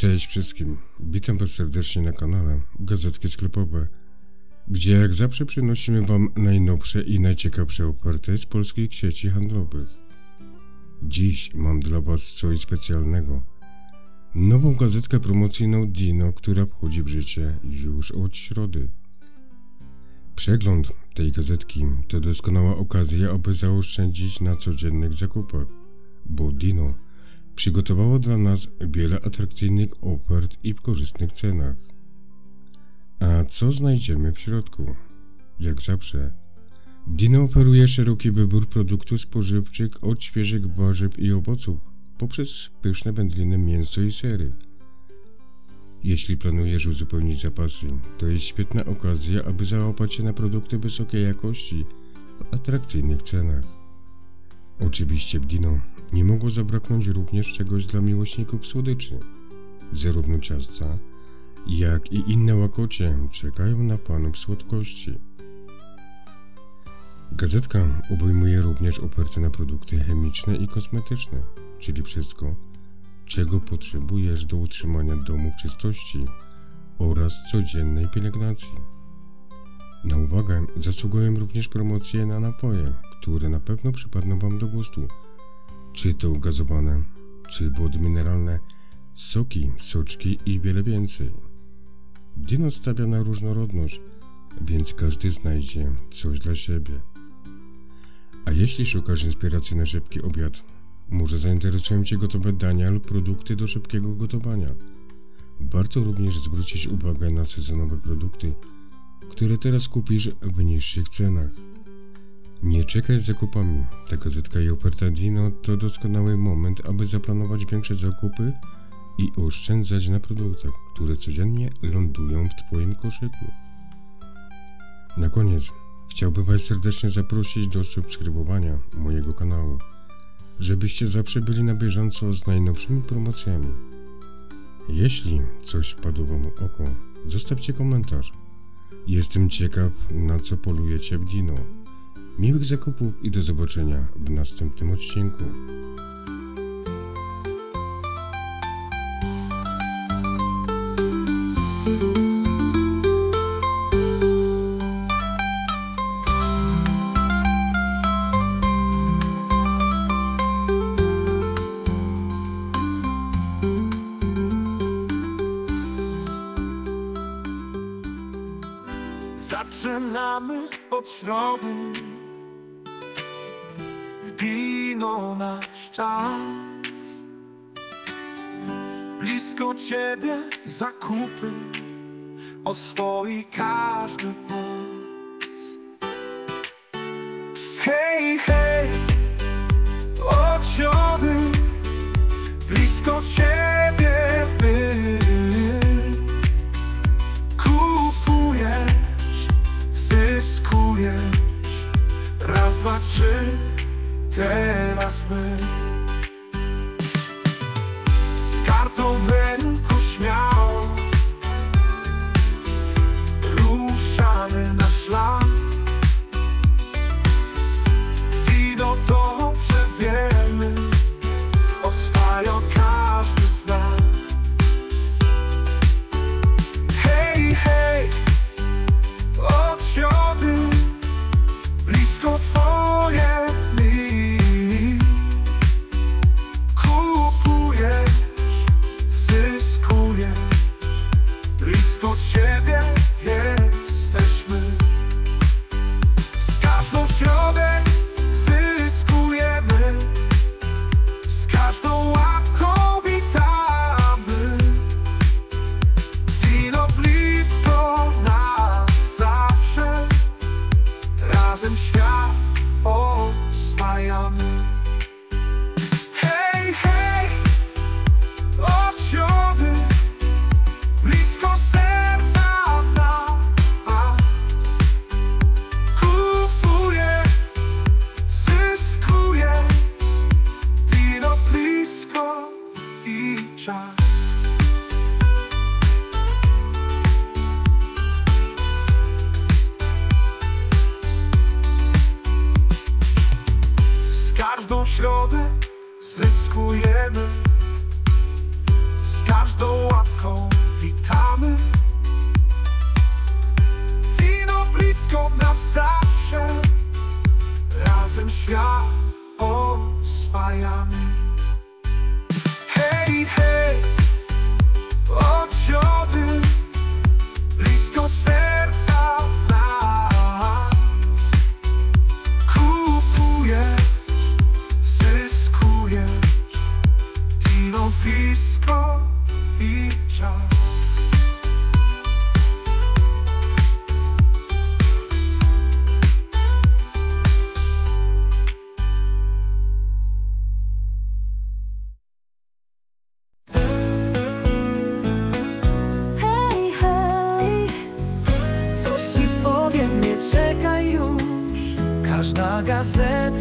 Cześć wszystkim, witam was serdecznie na kanale Gazetki Sklepowe, gdzie jak zawsze przynosimy wam najnowsze i najciekawsze oferty z polskich sieci handlowych. Dziś mam dla was coś specjalnego. Nową gazetkę promocyjną Dino, która wchodzi w życie już od środy. Przegląd tej gazetki to doskonała okazja, aby zaoszczędzić na codziennych zakupach, bo Dino przygotowało dla nas wiele atrakcyjnych ofert i w korzystnych cenach. A co znajdziemy w środku? Jak zawsze, Dino oferuje szeroki wybór produktów spożywczych od świeżych warzyw i owoców poprzez pyszne wędliny, mięso i sery. Jeśli planujesz uzupełnić zapasy, to jest świetna okazja, aby załapać się na produkty wysokiej jakości w atrakcyjnych cenach. Oczywiście w Dino nie mogło zabraknąć również czegoś dla miłośników słodyczy. Zarówno ciasta, jak i inne łakocie czekają na panów słodkości. Gazetka obejmuje również oferty na produkty chemiczne i kosmetyczne, czyli wszystko, czego potrzebujesz do utrzymania domu czystości oraz codziennej pielęgnacji. Na uwagę zasługują również promocje na napoje, które na pewno przypadną Wam do gustu. Czy to gazowane, czy wody mineralne, soki, soczki i wiele więcej. Dino stawia na różnorodność, więc każdy znajdzie coś dla siebie. A jeśli szukasz inspiracji na szybki obiad, może zainteresują Cię gotowe dania lub produkty do szybkiego gotowania. Warto również zwrócić uwagę na sezonowe produkty, które teraz kupisz w niższych cenach. Nie czekaj z zakupami. Ta gazetka i Dino to doskonały moment, aby zaplanować większe zakupy i oszczędzać na produktach, które codziennie lądują w Twoim koszyku. Na koniec chciałbym Was serdecznie zaprosić do subskrybowania mojego kanału, żebyście zawsze byli na bieżąco z najnowszymi promocjami. Jeśli coś wpadło Wam oko, zostawcie komentarz. Jestem ciekaw, na co polujecie w Dino. Miłych zakupów i do zobaczenia w następnym odcinku. Zaczynamy od środy Dino nasz czas. Blisko Ciebie zakupy Oswoi każdy pas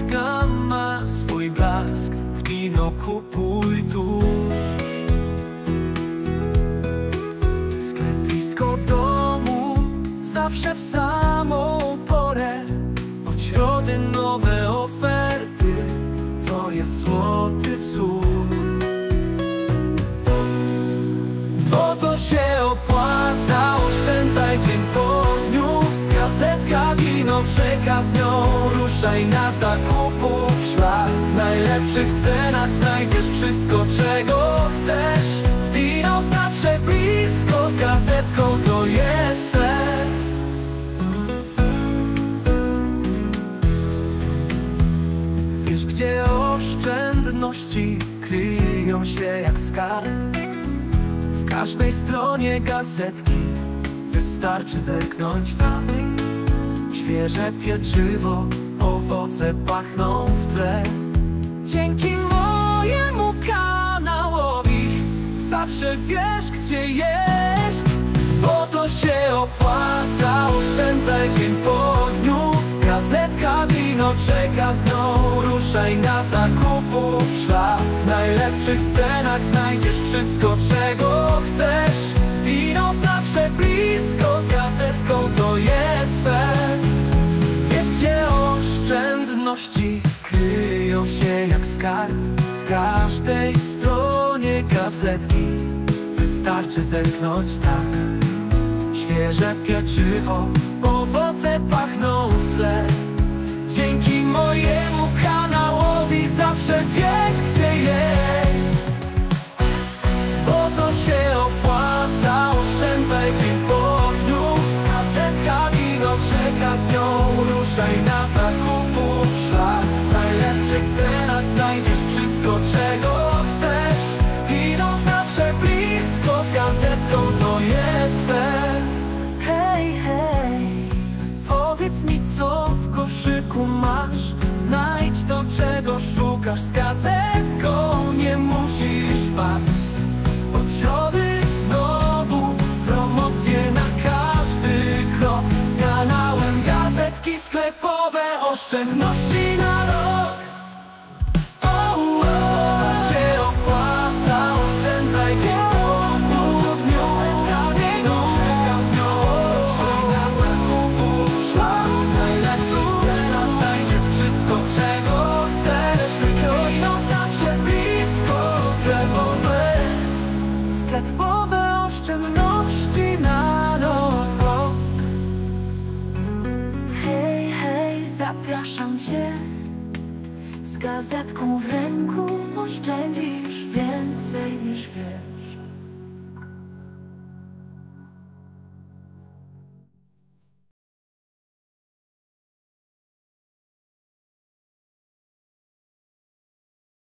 gazetka ma swój blask W kino kupuj tuż Sklep blisko domu Zawsze w samą porę. Od środy nowe oferty To jest złoty wzór. Bo to się opłaca, oszczędzaj dzień po dniu. Gazetka, wino, przekaz nią Ruszaj na zakupów szlak. W najlepszych cenach znajdziesz wszystko, czego chcesz. W Dino zawsze blisko, z gazetką to jest Wiesz, gdzie oszczędności kryją się jak skarb? W każdej stronie gazetki Wystarczy zerknąć tam. Świeże pieczywo, owoce pachną w tle. Dzięki mojemu kanałowi Zawsze wiesz gdzie jeść. Bo to się opłaca Oszczędzaj dzień po dniu. Gazetka wino czeka z nią Ruszaj na zakupów szlak W najlepszych cenach znajdziesz wszystko czego chcesz. W Dino zawsze blisko Z gazetką to jest gdzie kryją się jak skarb. W każdej stronie gazetki Wystarczy zerknąć tam. Świeże pieczywo, owoce pachną w tle. Dzięki mojemu kanałowi zawsze wiesz gdzie sklepowe Oszczędności na rok Z gazetką w ręku oszczędzisz więcej niż wiesz.